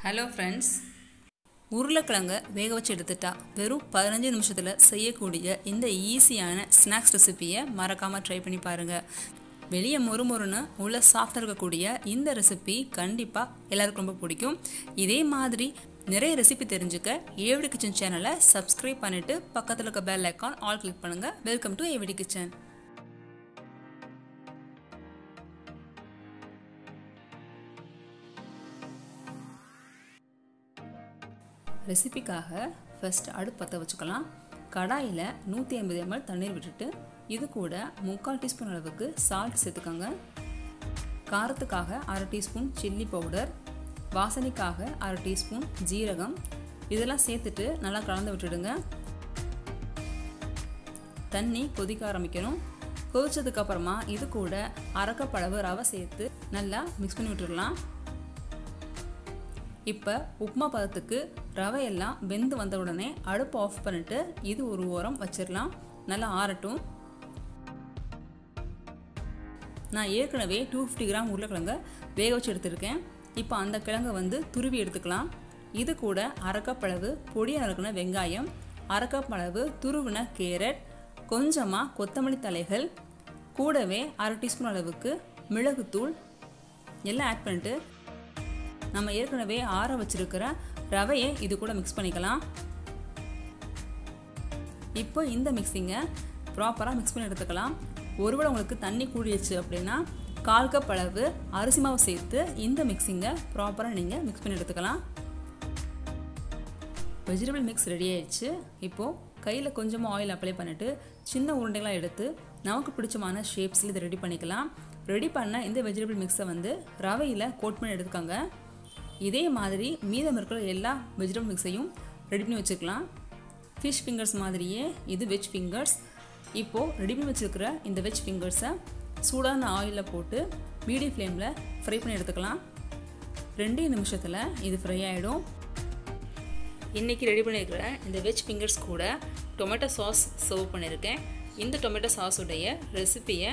Hello friends உருளைக்கிழங்க வேக வச்சு எடுத்துட்டா வெறும் பதினஞ்சு நிமிஷத்தில் செய்யக்கூடிய இந்த ஈஸியான ஸ்நாக்ஸ் ரெசிப்பியை மறக்காமல் ட்ரை பண்ணி பாருங்கள் வெளியே மொறுமொறுன்னு உள்ள சாஃப்டாக இருக்கக்கூடிய இந்த ரெசிபி கண்டிப்பாக எல்லாருக்கும் ரொம்ப பிடிக்கும். இதே மாதிரி நிறைய ரெசிபி தெரிஞ்சுக்க ஏவிடி கிச்சன் சேனலை சப்ஸ்கிரைப் பண்ணிவிட்டு பக்கத்தில் இருக்க பெல் ஐக்கான் ஆல் கிளிக் பண்ணுங்கள் வெல்கம் டு ஏவிடி கிச்சன் ரெசிபிக்காக ஃபஸ்ட் அடுப்பு பற்ற வச்சுக்கலாம். கடாயில் நூற்றி ஐம்பது எம்எல் தண்ணீர் விட்டுட்டு இது கூட முக்கால் டீஸ்பூன் அளவுக்கு சால்ட் சேர்த்துக்கோங்க. காரத்துக்காக அரை டீஸ்பூன் சில்லி பவுடர் வாசனைக்காக அரை டீஸ்பூன் ஜீரகம். இதெல்லாம் சேர்த்துட்டு நல்லா கலந்து விட்டுடுங்க. தண்ணி கொதிக்க ஆரம்பிக்கணும். கொதிச்சதுக்கப்புறமா இது கூட அரக்கப்பளவு ரவை சேர்த்து நல்லா மிக்ஸ் பண்ணி விட்டுடலாம். இப்போ உப்புமா பதத்துக்கு ரவையெல்லாம் வெந்து வந்த உடனே அடுப்பு ஆஃப் பண்ணிட்டு இது ஒரு ஓரம் வச்சிடலாம் நல்லா ஆறட்டும். நான் ஏற்கனவே டூ ஃபிஃப்டி கிராம் உருளைக்கிழங்க வேக வச்சு எடுத்துருக்கேன். இப்போ அந்த கிழங்கை வந்து துருவி எடுத்துக்கலாம். இது கூட அரைக்கப்பளவு பொடியாக நறுக்கின வெங்காயம் அரைக்கப்பளவு துருவின கேரட் கொஞ்சமாக கொத்தமல்லி தலைகள் கூடவே அரை டீஸ்பூன் அளவுக்கு மிளகுத்தூள் எல்லாம் ஆட் பண்ணிட்டு நம்ம ஏற்கனவே ஆற வச்சிருக்கிற ரவையை இது கூட மிக்ஸ் பண்ணிக்கலாம். இப்போ இந்த மிக்ஸிங்கை ப்ராப்பராக மிக்ஸ் பண்ணி எடுத்துக்கலாம். ஒருவேளை உங்களுக்கு தண்ணி கூடிடுச்சு அப்படின்னா கால் கப் அளவு அரிசி மாவு சேர்த்து இந்த மிக்ஸிங்கை ப்ராப்பராக நீங்கள் மிக்ஸ் பண்ணி எடுத்துக்கலாம். வெஜிடபிள் மிக்ஸ் ரெடி ஆயிடுச்சு. இப்போது கையில் கொஞ்சமாக ஆயில் அப்ளை பண்ணிவிட்டு சின்ன உருண்டைகளாக எடுத்து நமக்கு பிடிச்சமான ஷேப்ஸில் இதை ரெடி பண்ணிக்கலாம். ரெடி பண்ண இந்த வெஜிடபிள் மிக்ஸை வந்து ரவையில் கோட் பண்ணி எடுத்துக்கோங்க. இதே மாதிரி மீதம் இருக்கிற எல்லா வெஜிடபிள் மிக்ஸையும் ரெடி பண்ணி வச்சுக்கலாம். ஃபிஷ் ஃபிங்கர்ஸ் மாதிரியே இது வெஜ் ஃபிங்கர்ஸ் இப்போது ரெடி பண்ணி வச்சுருக்கிற இந்த வெஜ் ஃபிங்கர்ஸை சூடான ஆயிலில் போட்டு மீடியம் ஃப்ளேமில் ஃப்ரை பண்ணி எடுத்துக்கலாம். ரெண்டே நிமிஷத்தில் இது ஃப்ரை ஆகிடும் இன்றைக்கி ரெடி பண்ணியிருக்கிற இந்த வெஜ் ஃபிங்கர்ஸ் கூட டொமேட்டோ சாஸ் சர்வ் பண்ணியிருக்கேன் இந்த டொமேட்டோ சாஸுடைய ரெசிப்பியை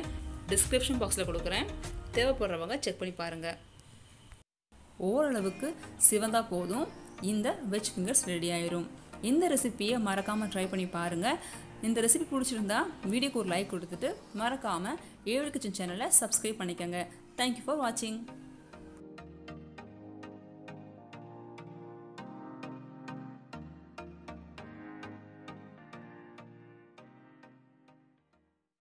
டிஸ்கிரிப்ஷன் பாக்ஸில் கொடுக்குறேன். தேவைப்படுறவங்க செக் பண்ணி பாருங்கள் ஓரளவுக்கு சிவந்தா போதும். இந்த வெஜ் ஃபிங்கர்ஸ் ரெடி ஆயிரும். இந்த ரெசிப்பியை மறக்காமல் ட்ரை பண்ணி பாருங்கள் இந்த ரெசிபி பிடிச்சிருந்தா வீடியோக்கு ஒரு லைக் கொடுத்துட்டு மறக்காமல் ஏழு கிச்சன் சேனலை சப்ஸ்கிரைப் பண்ணிக்கோங்க தேங்க்யூ ஃபார் வாட்சிங்